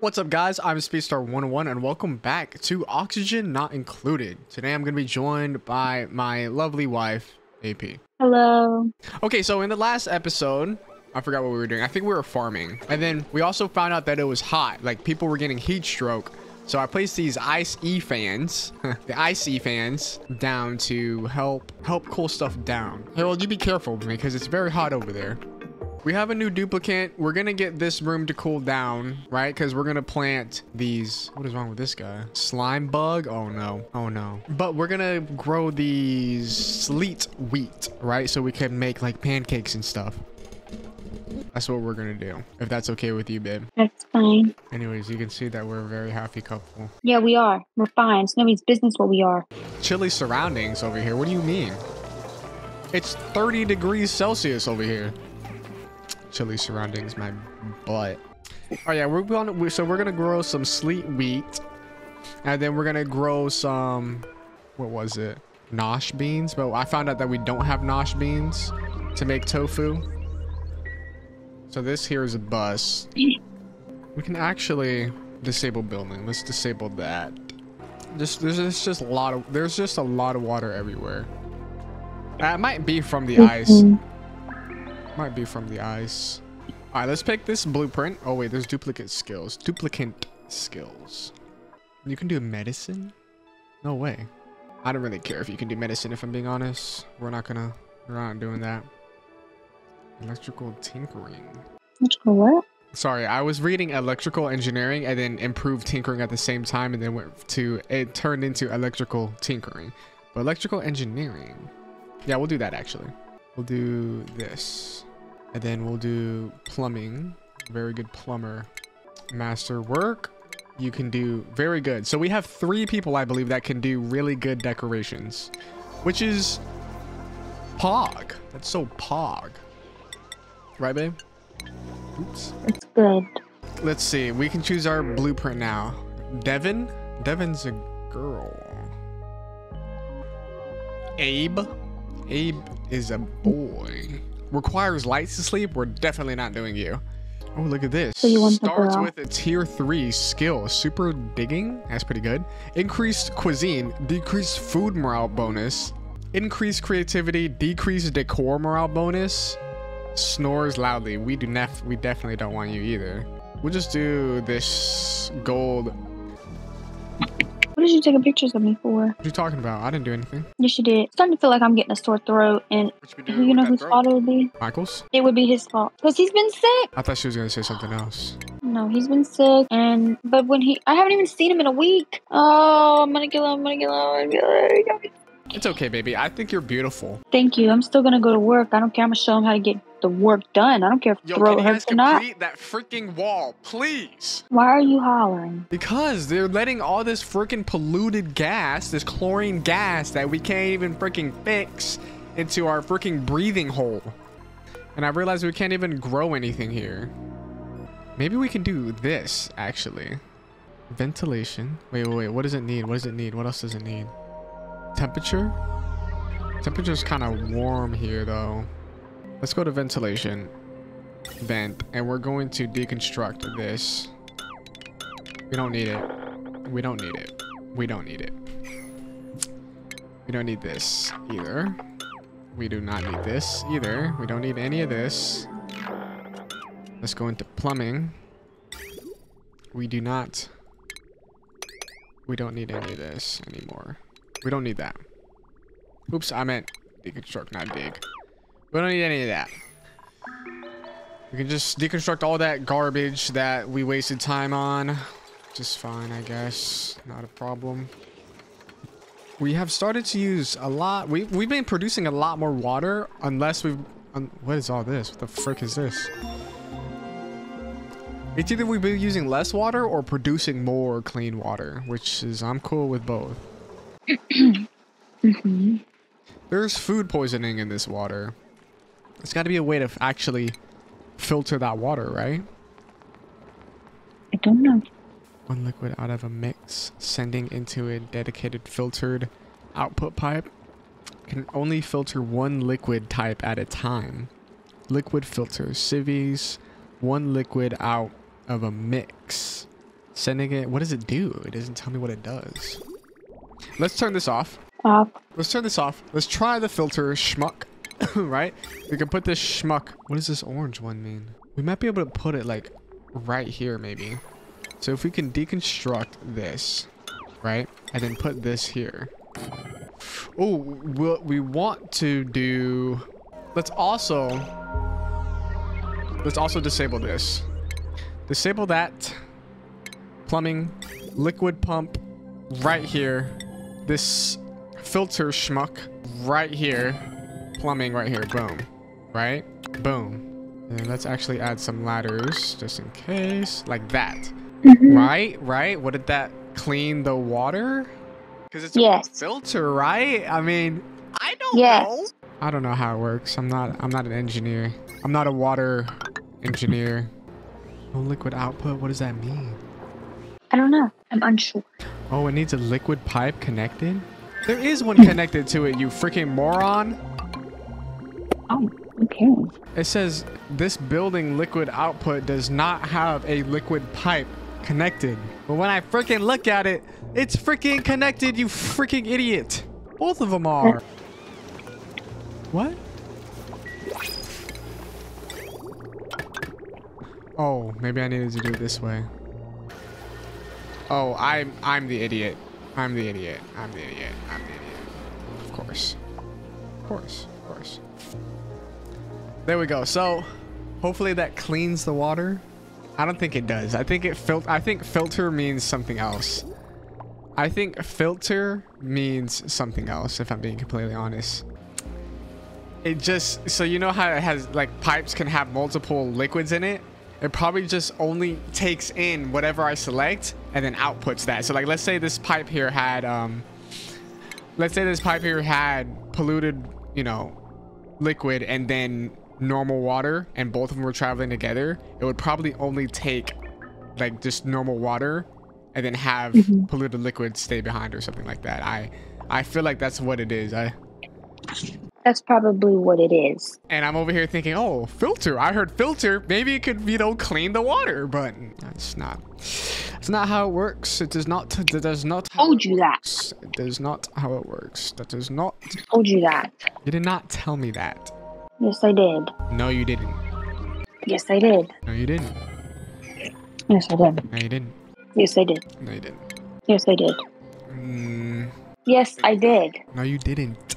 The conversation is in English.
What's up guys, I'm SpeedStar101 and welcome back to Oxygen Not Included. Today I'm going to be joined by my lovely wife, AP. Hello. Okay, so in the last episode, I forgot what we were doing. I think we were farming. And then we also found out that it was hot. Like people were getting heat stroke. So I placed these ice E fans, the ice E fans, down to help help cool stuff down. Harold, you be careful because it's very hot over there. We have a new duplicant. We're gonna get this room to cool down, right? Because we're gonna plant these. What is wrong with this guy? Slimelung? Oh no. Oh no. But we're gonna grow these sleet wheat, right? So we can make like pancakes and stuff. That's what we're gonna do. If that's okay with you, babe. That's fine. Anyways, you can see that we're a very happy couple. Yeah, we are. We're fine. It's nobody's business what we are. Chilly surroundings over here. What do you mean? It's 30 degrees Celsius over here. Chilly surroundings, my butt. Oh yeah, we're gonna. So we're gonna grow some sleet wheat, and then we're gonna grow some. What was it? Nosh beans. But I found out that we don't have nosh beans to make tofu. So this here is a bus. We can actually disable building. Let's disable that. Just there's, there's just a lot of there's just a lot of water everywhere. That might be from the ice. Might be from the ice. All right, let's pick this blueprint. Oh wait, there's duplicant skills. Duplicant skills. You can do medicine? No way. I don't really care if you can do medicine. If I'm being honest, we're not gonna. We're not doing that. Electrical tinkering. Let's what? Sorry, I was reading electrical engineering and then improved tinkering at the same time, and then went to it turned into electrical tinkering. But electrical engineering, yeah, we'll do that actually. We'll do this, and then we'll do plumbing. Very good plumber. Master work. You can do very good. So we have three people, I believe, that can do really good decorations, which is pog. That's so pog, right, babe? Oops. It's good. Let's see. We can choose our blueprint now. Devin? Devin's a girl. Abe? Abe is a boy. Requires lights to sleep? We're definitely not doing you. Oh, look at this. So you want the Starts with a tier 3 skill. Super digging? That's pretty good. Increased cuisine. Decreased food morale bonus. Increased creativity. Decreased decor morale bonus snores loudly. We do nef we definitely don't want you either. We'll just do this gold. What did you take pictures of me for? What are you talking about? I didn't do anything. Yes, you did. It's starting to feel like I'm getting a sore throat, and you who you know whose fault it would be? Michaels? It would be his fault because he's been sick. I thought she was gonna say something else. No, he's been sick, and but when he, I haven't even seen him in a week. Oh, I'm gonna kill him. I'm gonna kill him. I'm gonna kill him. It's okay, baby. I think you're beautiful. Thank you. I'm still gonna go to work. I don't care. I'm gonna show him how to get the work done. I don't care if Yo, throat can you guys hurts or not. complete that freaking wall, please? Why are you hollering? Because they're letting all this freaking polluted gas, this chlorine gas that we can't even freaking fix into our freaking breathing hole. And I realized we can't even grow anything here. Maybe we can do this, actually. Ventilation. Wait, wait, wait. What does it need? What does it need? What else does it need? Temperature? Temperature's kind of warm here, though. Let's go to ventilation. Vent. And we're going to deconstruct this. We don't need it. We don't need it. We don't need it. We don't need this either. We do not need this either. We don't need any of this. Let's go into plumbing. We do not. We don't need any of this anymore. We don't need that. Oops, I meant deconstruct, not dig. We don't need any of that. We can just deconstruct all that garbage that we wasted time on. Just fine, I guess. Not a problem. We have started to use a lot. We, we've been producing a lot more water unless we've... Un, what is all this? What the frick is this? It's either we've been using less water or producing more clean water, which is... I'm cool with both. Hmm There's food poisoning in this water. There's got to be a way to actually filter that water, right? I don't know. One liquid out of a mix, sending into a dedicated filtered output pipe. Can only filter one liquid type at a time. Liquid filter, civvies, one liquid out of a mix. Sending it. What does it do? It doesn't tell me what it does. Let's turn this off. Off. Let's turn this off. Let's try the filter schmuck. right? We can put this schmuck. What does this orange one mean? We might be able to put it like right here maybe. So if we can deconstruct this, right? And then put this here. Oh, we'll, we want to do... Let's also... Let's also disable this. Disable that. Plumbing. Liquid pump. Right here. This filter schmuck. Right here. Plumbing right here. Boom. Right? Boom. And let's actually add some ladders just in case. Like that. Mhm. Right? Right? What did that clean the water? Because it's Yes. a filter, right? I mean, I don't Yes. know. I don't know how it works. I'm not I'm not an engineer. I'm not a water engineer. No liquid output. What does that mean? I don't know. I'm unsure. Oh, it needs a liquid pipe connected? There is one connected to it, you freaking moron. Oh, okay. It says this building liquid output does not have a liquid pipe connected. But when I freaking look at it, it's freaking connected, you freaking idiot. Both of them are. What? Oh, maybe I needed to do it this way. Oh, I'm I'm the idiot. I'm the idiot. I'm the idiot. I'm the idiot. Of course. Of course. Of course. There we go. So, hopefully that cleans the water. I don't think it does. I think it fil- I think filter means something else. I think filter means something else if I'm being completely honest. It just so you know how it has like pipes can have multiple liquids in it? It probably just only takes in whatever I select and then outputs that. So like let's say this pipe here had um let's say this pipe here had polluted, you know, liquid and then normal water and both of them were traveling together, it would probably only take like just normal water and then have Mhm. polluted liquid stay behind or something like that. I I feel like that's what it is. I That's probably what it is. and I'm over here thinking, oh, filter. I heard filter. Maybe it could, you know, clean the water, but that's not. It's not how it works. It does not. That does not. Told it you that. It does not how it works. That does not. Told you that. You did not tell me that. Yes, I did. No, you didn't. Yes, I did. No, you didn't. Yes, I did. No, you didn't. Yes, I did. No, you didn't. Yes, I did. Mm, Yes, I did. no, you didn't.